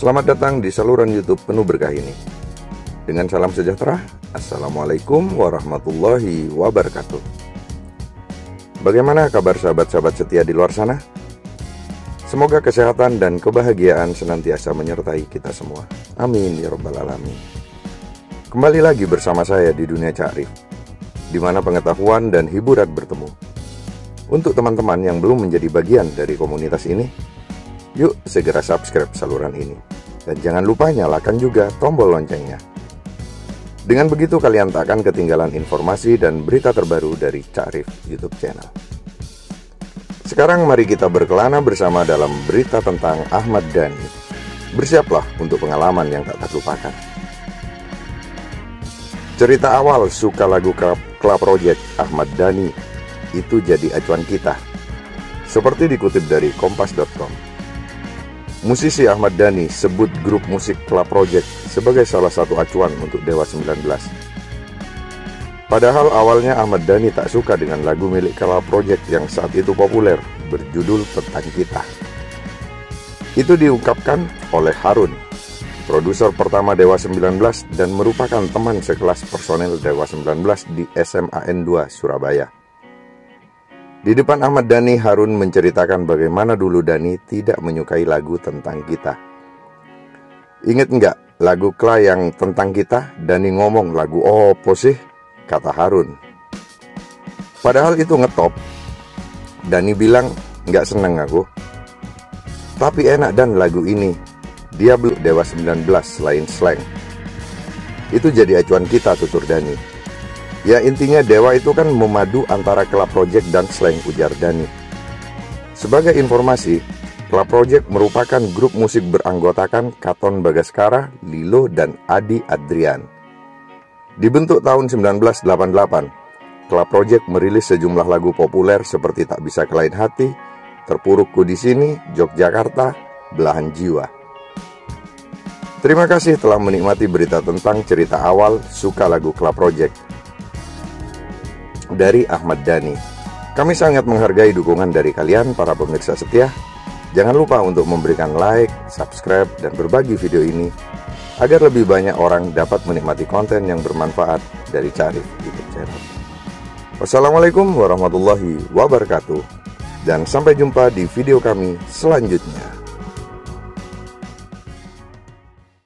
Selamat datang di saluran YouTube penuh berkah ini. Dengan salam sejahtera, Assalamualaikum warahmatullahi wabarakatuh. Bagaimana kabar sahabat-sahabat setia di luar sana? Semoga kesehatan dan kebahagiaan senantiasa menyertai kita semua. Amin ya Rabbal 'Alamin. Kembali lagi bersama saya di dunia Ca'rif, di mana pengetahuan dan hiburan bertemu. Untuk teman-teman yang belum menjadi bagian dari komunitas ini, yuk segera subscribe saluran ini. Dan jangan lupa nyalakan juga tombol loncengnya. Dengan begitu kalian tak akan ketinggalan informasi dan berita terbaru dari Ca'rif YouTube channel. Sekarang mari kita berkelana bersama dalam berita tentang Ahmad Dhani. Bersiaplah untuk pengalaman yang tak terlupakan. Cerita awal suka lagu Club Project Ahmad Dhani itu jadi acuan kita. Seperti dikutip dari kompas.com. Musisi Ahmad Dhani sebut grup musik Club Project sebagai salah satu acuan untuk Dewa 19. Padahal awalnya Ahmad Dhani tak suka dengan lagu milik Kala Project yang saat itu populer berjudul Tentang Kita. Itu diungkapkan oleh Harun, produser pertama Dewa 19 dan merupakan teman sekelas personel Dewa 19 di SMAN 2 Surabaya. Di depan Ahmad Dhani, Harun menceritakan bagaimana dulu Dhani tidak menyukai lagu tentang kita. Ingat nggak lagu Kla yang tentang kita? Dhani ngomong lagu oh, sih? kata Harun. Padahal itu ngetop. Dani bilang, nggak seneng aku. Tapi enak dan lagu ini. Dia belum Dewa 19 selain slang. Itu jadi acuan kita tutur Dani. Ya intinya Dewa itu kan memadu antara Club Project dan slang ujar Dani. Sebagai informasi, Club Project merupakan grup musik beranggotakan Katon Bagaskara, Lilo, dan Adi Adrian. Dibentuk tahun 1988, Club Project merilis sejumlah lagu populer seperti Tak Bisa Kelain Hati, Terpurukku di Sini, Yogyakarta, Belahan Jiwa. Terima kasih telah menikmati berita tentang cerita awal suka lagu Club Project dari Ahmad Dhani. Kami sangat menghargai dukungan dari kalian para pemirsa setia. Jangan lupa untuk memberikan like, subscribe, dan berbagi video ini agar lebih banyak orang dapat menikmati konten yang bermanfaat dari Carif YouTube channel. Wassalamualaikum warahmatullahi wabarakatuh dan sampai jumpa di video kami selanjutnya.